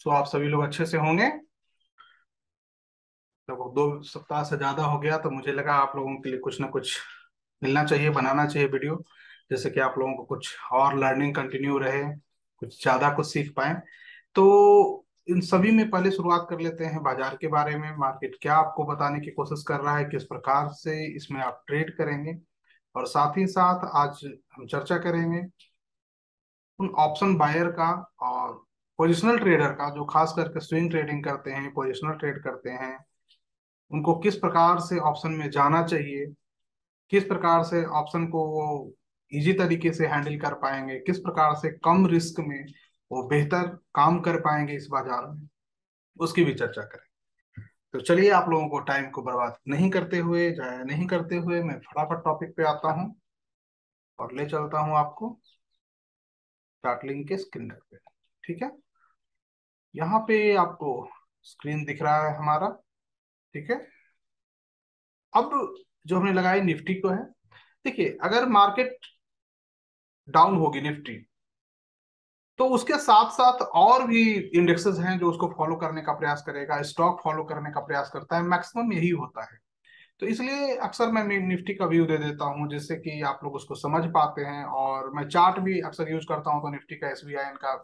सो आप सभी लोग अच्छे से होंगे। तो दो सप्ताह से ज़्यादा हो गया तो मुझे लगा आप लोगों के लिए कुछ ना कुछ मिलना चाहिए, बनाना चाहिए वीडियो, जैसे कि आप लोगों को कुछ और लर्निंग कंटिन्यू रहे, कुछ ज़्यादा कुछ सीख पाए। तो इन सभी में पहले शुरुआत कर लेते हैं बाज़ार के बारे में। मार्केट क्या आपको बताने की कोशिश कर रहा है, किस प्रकार से इसमें आप ट्रेड करेंगे, और साथ ही साथ आज हम चर्चा करेंगे उन ऑप्शन बायर का और पोजिशनल ट्रेडर का, जो खास करके स्विंग ट्रेडिंग करते हैं पोजिशनल ट्रेड करते हैं, उनको किस प्रकार से ऑप्शन में जाना चाहिए, किस प्रकार से ऑप्शन को वो इजी तरीके से हैंडल कर पाएँगे, किस प्रकार से कम रिस्क में वो बेहतर काम कर पाएँगे इस बाज़ार में, उसकी भी चर्चा करें। तो चलिए आप लोगों को टाइम को बर्बाद नहीं करते हुए, जाया नहीं करते हुए मैं फटाफट टॉपिक पे आता हूँ और ले चलता हूँ आपको चार्टलिंग के स्क्रीन पे। ठीक है? यहाँ पे आपको स्क्रीन दिख रहा है हमारा, ठीक है? अब जो हमने लगाई निफ्टी को है, देखिए, अगर मार्केट डाउन होगी निफ्टी तो उसके साथ साथ और भी इंडेक्सेस हैं जो उसको फॉलो करने का प्रयास करेगा स्टॉक फॉलो करने का प्रयास करता है मैक्सिमम यही होता है। तो इसलिए अक्सर मैं निफ्टी का व्यू दे देता हूँ, जिससे कि आप लोग उसको समझ पाते हैं, और मैं चार्ट भी अक्सर यूज़ करता हूँ तो निफ्टी का एस का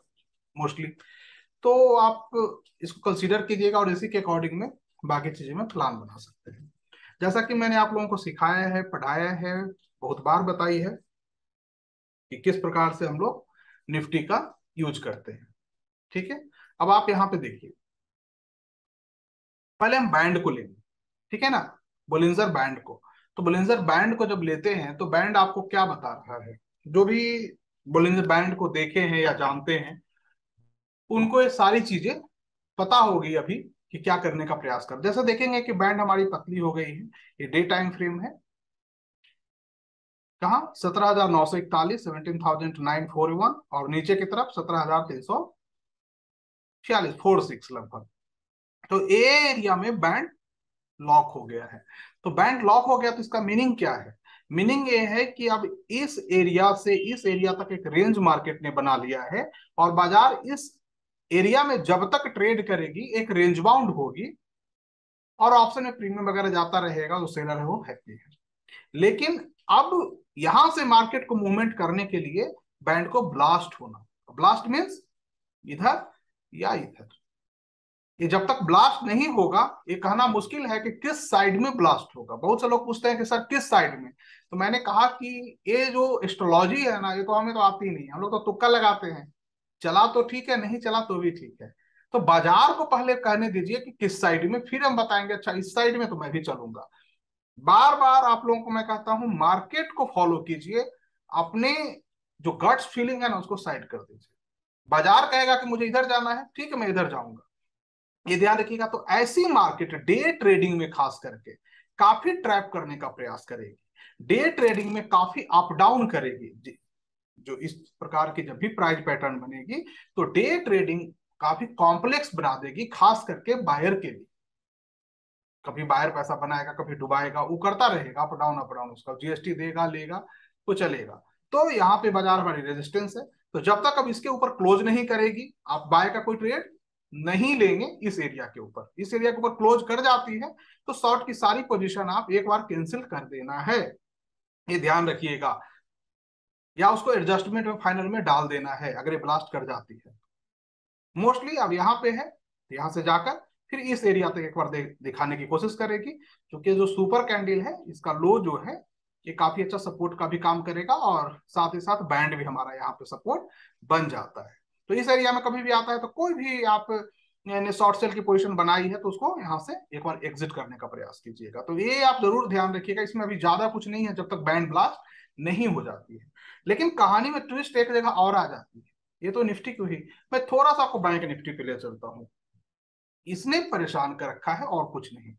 मोस्टली तो आप इसको कंसीडर कीजिएगा और इसी के अकॉर्डिंग में बाकी चीज़ें में प्लान बना सकते हैं। जैसा कि मैंने आप लोगों को सिखाया है, पढ़ाया है, बहुत बार बताई है कि किस प्रकार से हम लोग निफ्टी का यूज़ करते हैं। ठीक है? अब आप यहाँ पे देखिए। पहले हम बैंड को लेंगे। ठीक है ना? बोलिंजर बैंड को। तो बोलिंजर बैंड को जब लेते हैं तो बैंड आपको क्या बता रहा है? जो भी बोलिंजर बैंड को देखे हैं या जानते हैं उनको ये सारी चीज़ें पता होगी अभी कि क्या करने का प्रयास कर। जैसा देखेंगे कि बैंड हमारी पतली हो गई है, ये डे टाइम फ्रेम है। कहा? सत्रह हज़ार नौ सौ इकतालीस seventeen thousand nine four one और नीचे की तरफ़ सत्रह हज़ार तीन सौ छियालीस फोर सिक्स लगभग। तो ए एरिया में बैंड लॉक हो गया है। तो बैंड लॉक हो गया तो इसका मीनिंग क्या है? मीनिंग ये है कि अब इस एरिया से इस एरिया तक एक रेंज मार्केट ने बना लिया है और बाज़ार इस एरिया में जब तक ट्रेड करेगी, एक रेंज बाउंड होगी, और ऑप्शन में प्रीमियम वगैरह जाता रहेगा तो सेलर है वो हैप्पी है। लेकिन अब यहाँ से मार्केट को मूवमेंट करने के लिए बैंड को ब्लास्ट होना। ब्लास्ट मीन्स इधर या इधर। ये जब तक ब्लास्ट नहीं होगा, ये कहना मुश्किल है कि किस साइड में ब्लास्ट होगा। बहुत से लोग पूछते हैं कि सर किस साइड में? तो मैंने कहा कि ये जो एस्ट्रोलॉजी है ना, ये तो हमें तो आती नहीं है। हम लोग तो तुक्का लगाते हैं। चला तो ठीक है, नहीं चला तो भी ठीक है। तो बाज़ार को पहले कहने दीजिए कि किस साइड में, फिर हम बताएँगे अच्छा इस साइड में तो मैं भी चलूँगा। बार बार आप लोगों को मैं कहता हूँ मार्केट को फॉलो कीजिए, अपने जो गट्स फीलिंग है ना, उसको साइड कर दीजिए। बाज़ार कहेगा कि मुझे इधर जाना है, ठीक है, मैं इधर जाऊँगा। ये ध्यान रखिएगा तो ऐसी मार्केट डे ट्रेडिंग में खास करके काफ़ी ट्रैप करने का प्रयास करेगी। डे ट्रेडिंग में काफ़ी अप डाउन करेगी। जो इस प्रकार की जब भी प्राइस पैटर्न बनेगी तो डे ट्रेडिंग काफ़ी कॉम्प्लेक्स बना देगी, खास करके बायर के लिए। कभी बायर पैसा बनाएगा, कभी डुबाएगा, वो करता रहेगा अप डाउन अप डाउन उसका जीएसटी देगा, लेगा तो चलेगा। तो यहाँ पे बाज़ार हमारी रेजिस्टेंस है। तो जब तक अब इसके ऊपर क्लोज नहीं करेगी, आप बाय का कोई ट्रेड नहीं लेंगे इस एरिया के ऊपर। इस एरिया के ऊपर क्लोज कर जाती है तो शॉर्ट की सारी पोजीशन आप एक बार कैंसिल कर देना है। ये ध्यान रखिएगा। या उसको एडजस्टमेंट में फाइनल में डाल देना है, अगर ये ब्लास्ट कर जाती है। मोस्टली अब यहाँ पे है तो यहाँ से जाकर फिर इस एरिया तक एक बार दिखाने की कोशिश करेगी क्योंकि जो सुपर कैंडल है, इसका लो जो है, ये काफ़ी अच्छा सपोर्ट का भी काम करेगा और साथ ही साथ बैंड भी हमारा यहाँ पे सपोर्ट बन जाता है। तो इस एरिया में कभी भी आता है तो कोई भी आप ने शॉर्ट सेल की पोजीशन बनाई है तो उसको यहाँ से एक बार एग्जिट करने का प्रयास कीजिएगा। तो ये आप ज़रूर ध्यान रखिएगा, इसमें अभी ज़्यादा कुछ नहीं है, जब तक बैंड ब्लास्ट नहीं हो जाती है। लेकिन कहानी में ट्विस्ट एक जगह और आ जाती है। ये तो निफ्टी क्यों ही मैं थोड़ा सा आपको बैंक निफ्टी पे ले चलता हूँ। इसने परेशान कर रखा है और कुछ नहीं।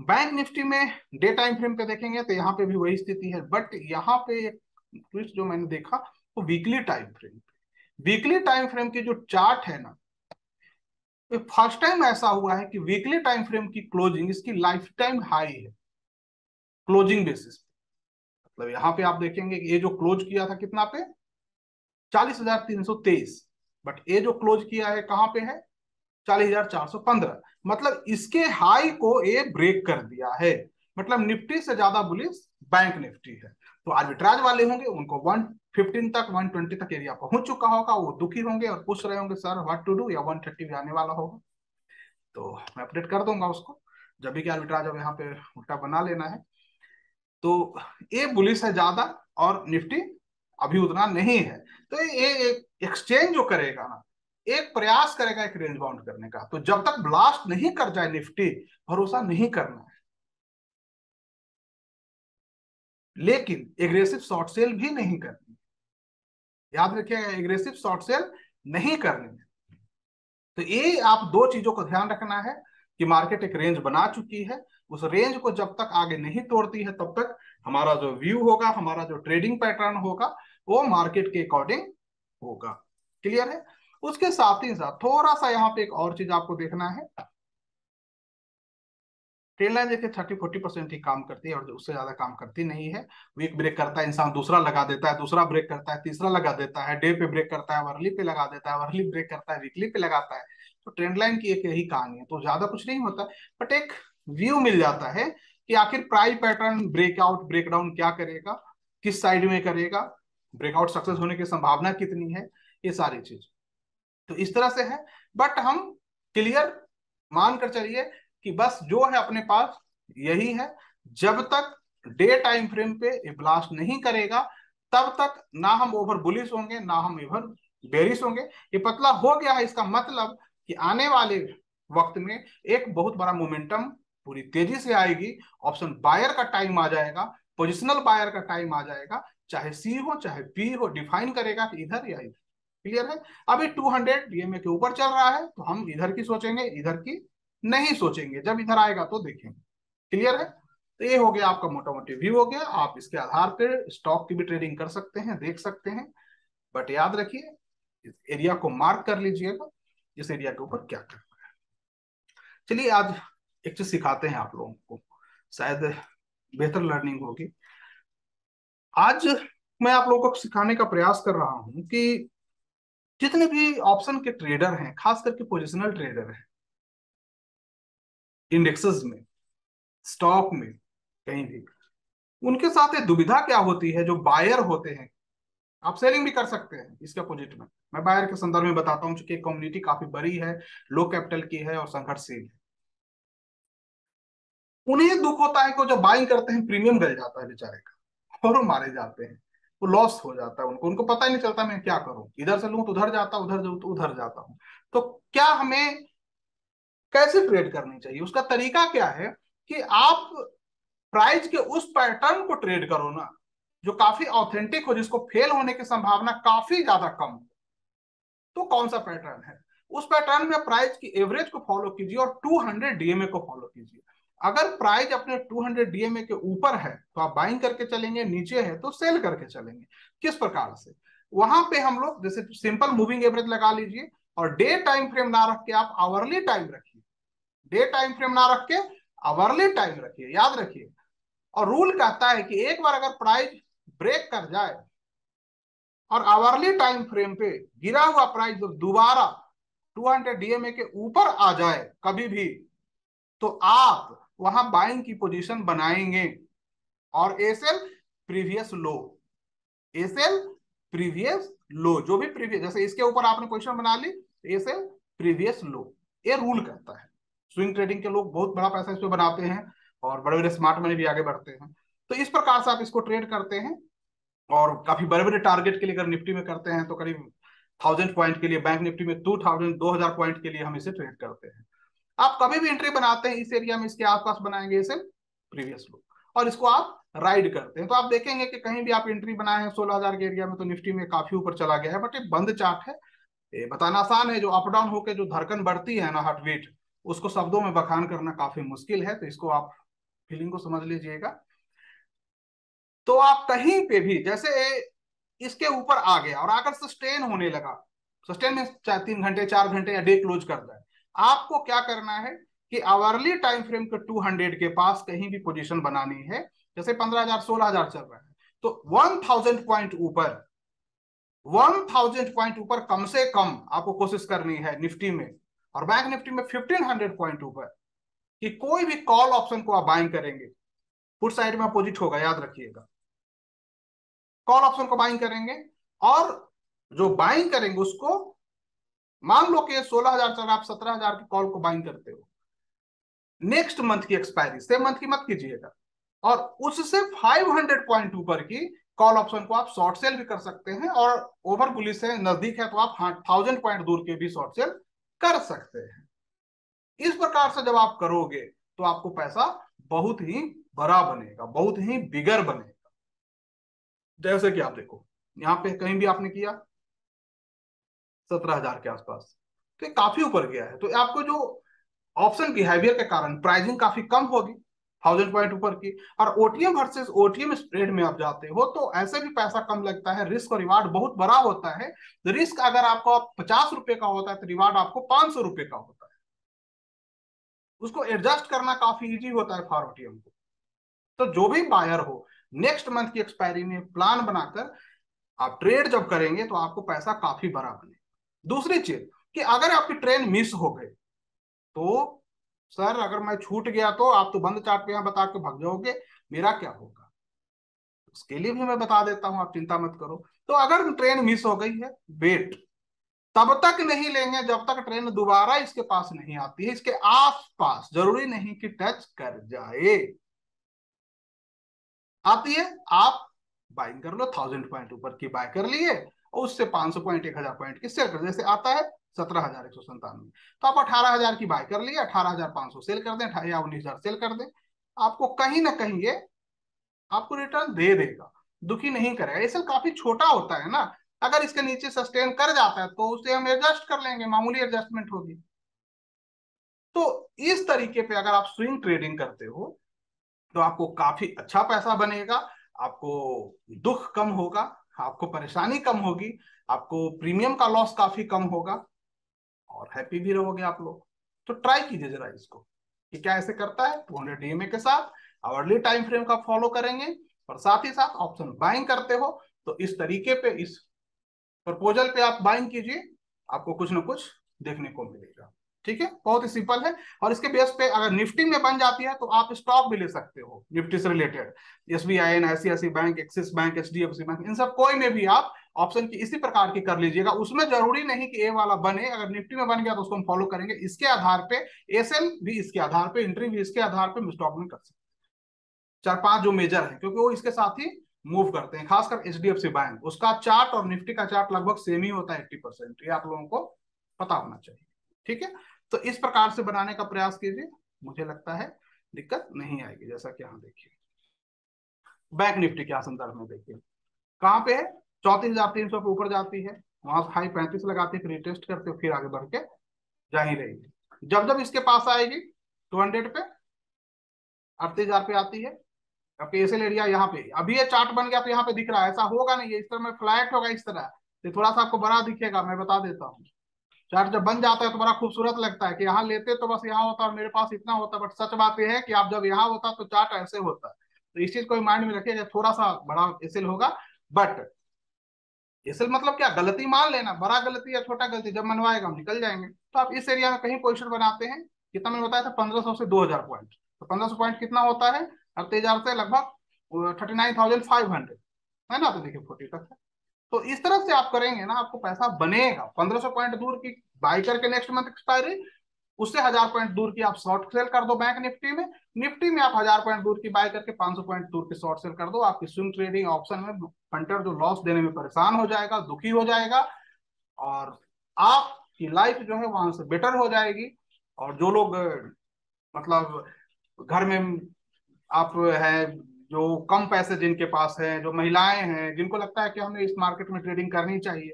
बैंक निफ्टी में डे टाइम फ्रेम पे देखेंगे तो यहाँ पे भी वही स्थिति है। बट यहाँ पे एक ट्विस्ट जो मैंने देखा, वो weekly time frame weekly time frame की जो चार्ट है ना फ़र्स्ट टाइम ऐसा हुआ है कि वीकली टाइम फ्रेम की क्लोजिंग इसकी लाइफ टाइम हाई है। क्लोजिंग बेसिस पे। मतलब यहाँ पे आप देखेंगे ये जो क्लोज किया था कितना पे? चालीस हज़ार तीन सौ तेईस। बट ये जो क्लोज किया है कहाँ पे है? चालीस हज़ार चार सौ पंद्रह। मतलब इसके हाई को ये ब्रेक कर दिया है। मतलब निफ्टी से ज़्यादा बुलिस बैंक निफ्टी है। तो आर्बिट्राज वाले होंगे, उनको वन फिफ्टीन तक वन ट्वेंटी तक एरिया पहुँच चुका होगा। वो दुखी होंगे और पूछ रहे होंगे, सर व्हाट टू डू या वन थर्टी भी आने वाला होगा। तो मैं अपडेट कर दूँगा उसको। जब भी क्या आर्बिट्राज अब यहाँ पे उल्टा बना लेना है। तो ये बुलिस है ज़्यादा और निफ्टी अभी उतना नहीं है। तो ये एक एक्सचेंज जो करेगा ना, एक प्रयास करेगा एक रेंज बाउंड करने का। तो जब तक ब्लास्ट नहीं कर जाए निफ्टी, भरोसा नहीं करना है। लेकिन एग्रेसिव शॉर्ट सेल भी नहीं करनी। याद रखिएगा एग्रेसिव शॉर्ट सेल नहीं करनी है। तो ये आप दो चीज़ों को ध्यान रखना है कि मार्केट एक रेंज बना चुकी है उस रेंज को जब तक आगे नहीं तोड़ती है, तब तक हमारा जो व्यू होगा, हमारा जो ट्रेडिंग पैटर्न होगा, वो मार्केट के अकॉर्डिंग होगा। क्लियर है? उसके साथ ही साथ थोड़ा सा यहाँ पे एक और चीज़ आपको देखना है। ट्रेन लाइन देखिए थर्टी फोर्टी परसेंट ही काम करती है और उससे ज़्यादा काम करती नहीं है। वीक ब्रेक करता है, इंसान दूसरा लगा देता है, दूसरा ब्रेक करता है, तीसरा लगा देता है डे पे ब्रेक करता है वर्ली पे लगा देता है वर्ली ब्रेक करता है वीकली पे लगाता है। तो ट्रेंड लाइन की एक यही कहानी है। तो ज़्यादा कुछ नहीं होता बट एक व्यू मिल जाता है कि आखिर प्राइस पैटर्न ब्रेकआउट ब्रेकडाउन क्या करेगा, किस साइड में करेगा ब्रेकआउट सक्सेस होने की संभावना कितनी है, ये सारी चीज़। तो इस तरह से है बट हम क्लियर मान कर चलिए कि बस जो है अपने पास यही है। जब तक डे टाइम फ्रेम पे ब्लास्ट नहीं करेगा, तब तक ना हम ओवर बुलिस होंगे, ना हम ओवर बेरिस होंगे। ये पतला हो गया है, इसका मतलब कि आने वाले वक्त में एक बहुत बड़ा मोमेंटम पूरी तेज़ी से आएगी ऑप्शन बायर का टाइम आ जाएगा पोजिशनल बायर का टाइम आ जाएगा, चाहे सी हो, चाहे पी हो डिफाइन करेगा कि इधर या इधर। क्लियर है? अभी 200 डीएमए के ऊपर चल रहा है तो हम इधर की सोचेंगे, इधर की नहीं सोचेंगे। जब इधर आएगा तो देखेंगे। क्लियर है? तो ये हो गया आपका मोटा मोटी व्यू हो गया। आप इसके आधार पर स्टॉक की भी ट्रेडिंग कर सकते हैं, देख सकते हैं। बट याद रखिए, इस एरिया को मार्क कर लीजिएगा, इस एरिया के ऊपर क्या करना है। चलिए आज एक चीज़ सिखाते हैं आप लोगों को, शायद बेहतर लर्निंग होगी। आज मैं आप लोगों को सिखाने का प्रयास कर रहा हूँ कि जितने भी ऑप्शन के ट्रेडर हैं, खास करके पोजिशनल ट्रेडर हैं इंडेक्सेस में स्टॉक में, कहीं भी, उनके साथ दुविधा क्या होती है? जो बायर होते हैं, आप सेलिंग भी कर सकते हैं इसके अपोजिट में। मैं बायर के संदर्भ में बताता हूँ, चूँकि कम्युनिटी काफ़ी बड़ी है लो कैपिटल की है और संघर्षशील है। उन्हें दुख होता है कि जो बाइंग करते हैं प्रीमियम गल जाता है बेचारे का, और वो मारे जाते हैं, वो लॉस हो जाता है उनको उनको पता ही नहीं चलता मैं क्या करूँ। इधर से लू तो उधर जाता उधर जाऊँ तो उधर जाता हूँ। तो क्या हमें कैसे ट्रेड करनी चाहिए? उसका तरीका क्या है कि आप प्राइस के उस पैटर्न को ट्रेड करो ना, जो काफ़ी ऑथेंटिक हो, जिसको फेल होने की संभावना काफ़ी ज़्यादा कम हो। तो कौन सा पैटर्न है? उस पैटर्न में प्राइस की एवरेज को फॉलो कीजिए और 200 डीएमए को फॉलो कीजिए। अगर प्राइस अपने 200 डीएमए के ऊपर है तो आप बाइंग करके चलेंगे, नीचे है तो सेल करके चलेंगे। किस प्रकार से? वहाँ पे हम लोग, जैसे सिंपल मूविंग एवरेज लगा लीजिए, और डे टाइम फ्रेम ना रख के आप आवरली टाइम रखिए। डे टाइम फ्रेम ना रख के आवरली टाइम रखिए, याद रखिए। और रूल कहता है कि एक बार अगर प्राइस ब्रेक कर जाए, और आवरली टाइम फ्रेम पे गिरा हुआ प्राइस जब दोबारा 200 डीएमए के ऊपर आ जाए, कभी भी तो आप वहाँ बाइंग की पोजीशन बनाएँगे। और SL previous low SL previous low जो भी प्रीवियस जैसे इसके ऊपर आपने पोजीशन बना ली एसएल प्रीवियस लो ये रूल कहता है। स्विंग ट्रेडिंग के लोग बहुत बड़ा पैसा इसमें बनाते हैं और बड़े बड़े स्मार्ट मनी भी आगे बढ़ते हैं। तो इस प्रकार से आप इसको ट्रेड करते हैं और काफ़ी बड़े बड़े टारगेट के लिए अगर निफ्टी में करते हैं तो करीब थाउज़ेंड पॉइंट के लिए बैंक निफ्टी में टू थाउज़ेंड दो हज़ार पॉइंट के लिए हम इसे ट्रेड करते हैं। आप कभी भी एंट्री बनाते हैं, इस एरिया में इसके आसपास बनाएँगे इसे प्रीवियस लो और इसको आप राइड करते हैं। तो आप देखेंगे कि कहीं भी आप एंट्री बनाए हैं, सोलह हज़ार के एरिया में तो निफ्टी में काफ़ी ऊपर चला गया है बट ये बंद चार्ट है। ये बताना आसान है, जो अप डाउन होकर जो धड़कन बढ़ती है ना हार्ट वेट उसको शब्दों में बखान करना काफ़ी मुश्किल है तो इसको आप फीलिंग को समझ लीजिएगा। तो आप कहीं पे भी, जैसे इसके ऊपर आ गया और आकर सस्टेन होने लगा सस्टेन में तीन घंटे, चार घंटे या डे क्लोज कर जाए आपको क्या करना है कि आवरली टाइम फ्रेम के 200 के पास कहीं भी पोजीशन बनानी है, जैसे पंद्रह हज़ार, सोलह हज़ार चल रहा है तो 1000 पॉइंट ऊपर वन थाउज़ेंड पॉइंट ऊपर कम से कम आपको कोशिश करनी है निफ्टी में, और बैंक निफ्टी में फिफ्टीन हंड्रेड पॉइंट ऊपर, कि कोई भी कॉल ऑप्शन को आप बाइंग करेंगे। फुट साइड में अपोजिट होगा, याद रखिएगा। कॉल ऑप्शन को बाइंग करेंगे, और जो बाइंग करेंगे उसको मान लो कि सोलह हज़ार चल आप सत्रह हज़ार की कॉल को बाइंग करते हो। नेक्स्ट मंथ की एक्सपायरी सेम मंथ की मत कीजिएगा। और उससे 500 पॉइंट ऊपर की कॉल ऑप्शन को आप शॉर्ट सेल भी कर सकते हैं और ओवर बुलिस से नज़दीक है तो आप थाउज़ेंड पॉइंट दूर के भी शॉर्ट सेल कर सकते हैं। इस प्रकार से जब आप करोगे तो आपको पैसा बहुत ही बड़ा बनेगा, बहुत ही बिगर बनेगा। जैसे कि आप देखो, यहाँ पे कहीं भी आपने किया सत्रह हज़ार के आसपास। तो काफ़ी ऊपर गया है। तो आपको जो ऑप्शन बिहेवियर के कारण प्राइसिंग काफ़ी कम होगी थाउज़ेंड पॉइंट ऊपर की। और ओटीएम वर्सेस ओटीएम स्प्रेड में आप जाते हो तो ऐसे भी पैसा कम लगता है रिस्क और रिवार्ड बहुत बड़ा होता है। रिस्क अगर आपको पचास रुपए का होता है तो रिवार्ड आपको पाँच सौ रुपए का होता है। उसको एडजस्ट करना काफ़ी इजी होता है फॉर ओटीएम को। तो जो भी बायर हो नेक्स्ट मंथ की एक्सपायरी में प्लान बनाकर आप ट्रेड जब करेंगे तो आपको पैसा काफ़ी बड़ा बने दूसरी चीज़ कि अगर आपकी ट्रेन मिस हो गई तो सर, अगर मैं छूट गया तो आप तो बंद चार्ट पे यहाँ बता के भाग जाओगे, मेरा क्या होगा? उसके लिए भी मैं बता देता हूँ, आप चिंता मत करो। तो अगर ट्रेन मिस हो गई है वेट तब तक नहीं लेंगे जब तक ट्रेन दोबारा इसके पास नहीं आती है, इसके आसपास ज़रूरी नहीं कि टच कर जाए। आती है, आप बाइंग कर लो थाउज़ेंड पॉइंट ऊपर की बाय कर लिए और उससे पाँच सौ पॉइंट एक हज़ार पॉइंट की सेल कर जैसे आता है सत्रह हज़ार एक सौ संतानवे तो आप अठारह हज़ार की बाय कर लिए, अठारह हज़ार पाँच सौ सेल कर दें या उन्नीस हज़ार सेल कर दें। आपको कहीं ना कहीं ये आपको रिटर्न दे देगा। दुखी नहीं करेगा। ये काफ़ी छोटा होता है ना। अगर इसके नीचे सस्टेन कर जाता है तो उसे हम एडजस्ट कर लेंगे, मामूली एडजस्टमेंट होगी। तो इस तरीके पे अगर आप स्विंग ट्रेडिंग करते हो तो आपको काफ़ी अच्छा पैसा बनेगा। आपको दुख कम होगा, आपको परेशानी कम होगी, आपको प्रीमियम का लॉस काफ़ी कम होगा और हैप्पी भी रहोगे आप लोग। तो ट्राई कीजिए जरा इसको कि क्या ऐसे करता है? टू हंड्रेड डीएमए के साथ आवरली टाइम फ्रेम का फॉलो करेंगे और साथ ही साथ ऑप्शन बाइंग करते हो तो इस तरीके पे, इस प्रपोजल पे आप बाइंग कीजिए, आपको कुछ ना कुछ देखने को मिलेगा। ठीक है? बहुत ही सिंपल है। और इसके बेस पे अगर निफ्टी में बन जाती है तो आप स्टॉक भी ले सकते हो निफ्टी से related S B I N I bank Axis bank H D F C bank इन सब कोई में भी आप ऑप्शन की इसी प्रकार की कर लीजिएगा। उसमें ज़रूरी नहीं कि ए वाला बने। अगर निफ्टी में बन गया तो उसको हम फॉलो करेंगे। इसके आधार पे एसएल भी इसके आधार पे एंट्री भी इसके आधार पे स्टॉक में कर सकते चार पाँच जो मेजर है, क्योंकि वो इसके साथ ही मूव करते हैं, खासकर H D F C bank उसका चार्ट और निफ्टी का चार्ट लगभग सेम ही होता है एट्टी परसेंट ये आप लोगों को पता होना चाहिए। ठीक है? तो इस प्रकार से बनाने का प्रयास कीजिए। मुझे लगता है दिक्कत नहीं आएगी, जैसा कि यहाँ देखिए। बैंक निफ्टी के संदर्भ में देखिए। कहाँ पे है? चौतीस हज़ार तीन सौ के ऊपर जाती है। वहाँ हाई पैंतीस लगाते फिर टेस्ट करते फिर आगे बढ़ के जा ही रहेगी जब जब इसके पास आएगी टू हंड्रेड पे, अड़तीस हज़ार पे आती है। आपके एसएल एरिया यहाँ पे। अभी ये चार्ट बन गया तो यहाँ पे दिख रहा है। ऐसा होगा नहीं। इस तरह में फ्लैट होगा इस तरह। तो थोड़ा सा आपको बड़ा दिखेगा, मैं बता देता हूँ। चार्ट जब बन जाता है तो बड़ा खूबसूरत लगता है कि यहाँ लेते तो बस यहाँ होता और मेरे पास इतना होता बट सच बात यह है कि आप जब यहाँ होता तो चार्ट ऐसे होता। तो इस चीज़ को माइंड में रखिए थोड़ा सा बड़ा एसिल होगा बट एसिल मतलब क्या, गलती मान लेना, बड़ा गलती या छोटा गलती, जब मनवाएगा हम निकल जाएँगे। तो आप इस एरिया में कहीं पोजिशन बनाते हैं, कितना मैंने बताया था, पंद्रह सौ से दो हज़ार पॉइंट तो पंद्रह सौ पॉइंट कितना होता है अड़तीस हज़ार से लगभग thirty nine thousand five hundred. है ना? तो देखिए फोर्टी तक है। तो इस तरह से आप करेंगे ना, आपको पैसा बनेगा। पंद्रह सौ पॉइंट दूर की बाई करके नेक्स्ट मंथ एक्सपायरी उससे हज़ार पॉइंट दूर की आप शॉर्ट सेल कर दो बैंक निफ्टी में। निफ्टी में आप हज़ार पॉइंट दूर की बाय करके 500 पॉइंट दूर की शॉर्ट सेल कर दो। आपकी स्विंग ट्रेडिंग ऑप्शन में फंटर जो लॉस देने में परेशान हो जाएगा, दुखी हो जाएगा, और आपकी लाइफ जो है वहाँ से बेटर हो जाएगी। और जो लोग मतलब घर में आप है जो कम पैसे जिनके पास है, जो महिलाएँ हैं, जिनको लगता है कि हमें इस मार्केट में ट्रेडिंग करनी चाहिए,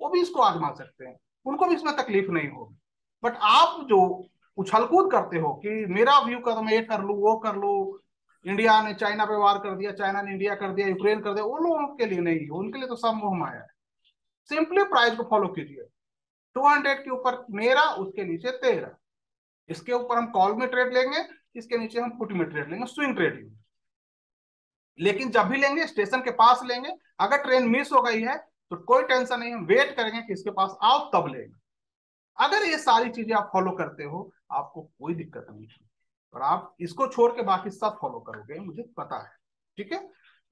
वो भी इसको आजमा सकते हैं। उनको भी इसमें तकलीफ़ नहीं होगी। बट आप जो उछलकूद करते हो कि मेरा व्यू कर, मैं ये कर लू, वो कर लू इंडिया ने चाइना पे वार कर दिया चाइना ने इंडिया कर दिया यूक्रेन कर दिया, वो लोगों के लिए नहीं उनके लिए तो सब मोह माया है। सिंपली प्राइस को फॉलो कीजिए। 200 के ऊपर मेरा, उसके नीचे तेरह इसके ऊपर हम कॉल में ट्रेड लेंगे, इसके नीचे हम पुट में ट्रेड लेंगे स्विंग ट्रेडिंग लेकिन जब भी लेंगे, स्टेशन के पास लेंगे, अगर ट्रेन मिस हो गई है तो कोई टेंशन नहीं, हम वेट करेंगे कि इसके पास आओ, तब लेंगे। अगर ये सारी चीज़ें आप फॉलो करते हो, आपको कोई दिक्कत नहीं है। और आप इसको छोड़ के बाकी सब फॉलो करोगे, मुझे पता है, ठीक है?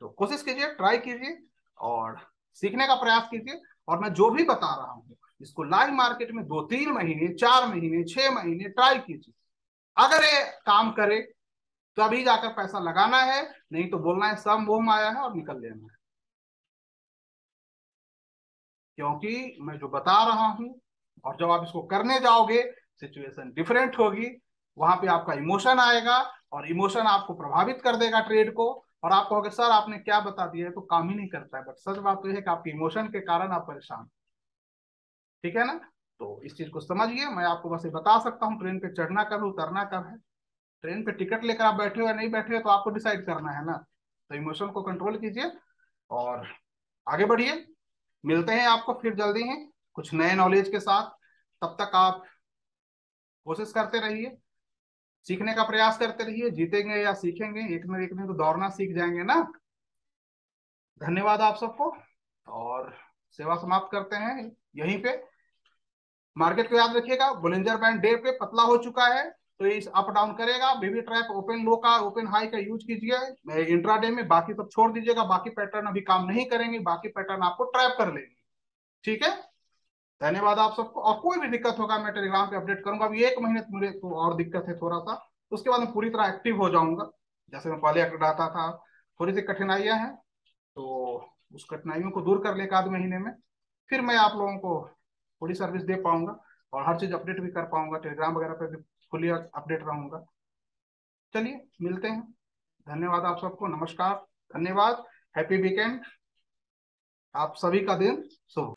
तो कोशिश कीजिए, ट्राई कीजिए, और सीखने का प्रयास कीजिए। और मैं जो भी बता रहा हूँ, इसको लाइव मार्केट में दो तीन महीने, चार महीने, छह महीने ट्राई कीजिए। अगर ये काम करे तो जाकर पैसा लगाना है, नहीं तो बोलना है, सब मोह आया है और निकल लेना है। क्योंकि मैं जो बता रहा हूँ और जब आप इसको करने जाओगे सिचुएशन डिफरेंट होगी, वहाँ पे आपका इमोशन आएगा और इमोशन आपको प्रभावित कर देगा ट्रेड को और आप कहोगे, सर, आपने क्या बता दिया है? तो काम ही नहीं करता है। बट सच बात तो यह है कि आपके इमोशन के कारण आप परेशान ठीक है ना? तो इस चीज़ को समझिए। मैं आपको बस ये बता सकता हूँ ट्रेन पे चढ़ना कब उतरना कब है। ट्रेन पे टिकट लेकर आप बैठे हो या नहीं बैठे हो तो आपको डिसाइड करना है ना। तो इमोशन को कंट्रोल कीजिए और आगे बढ़िए। मिलते हैं आपको फिर जल्दी ही कुछ नए नॉलेज के साथ। तब तक आप कोशिश करते रहिए, सीखने का प्रयास करते रहिए, जीतेंगे या सीखेंगे, एक न एक दिन तो दौड़ना सीख जाएँगे ना। धन्यवाद आप सबको और सेवा समाप्त करते हैं यहीं पे। मार्केट को याद रखिएगा, बुलेंजर बैंड डे पे पतला हो चुका है। तो इस अप डाउन करेगा, बेबी ट्रैप ओपन लो का ओपन हाई का यूज़ कीजिए इंट्राडे में बाकी सब छोड़ दीजिएगा, बाकी पैटर्न अभी काम नहीं करेंगे, बाकी पैटर्न आपको ट्रैप कर लेंगे। ठीक है? धन्यवाद आप सबको, और कोई भी दिक्कत होगा, मैं टेलीग्राम पे अपडेट करूँगा, अभी एक महीने मुझे तो और दिक्कत है थोड़ा सा, उसके बाद मैं पूरी तरह एक्टिव हो जाऊँगा। जैसे मैं पहले रहता था, थोड़ी सी कठिनाइयाँ हैं तो उस कठिनाइयों को दूर कर ले एक आध महीने में, फिर मैं आप लोगों को थोड़ी सर्विस दे पाऊँगा, और हर चीज़ अपडेट भी कर पाऊँगा, टेलीग्राम वगैरह पे भी फुली अपडेट रहूँगा। चलिए, मिलते हैं। धन्यवाद आप सबको। नमस्कार। धन्यवाद। Happy weekend. आप सभी का दिन शुभ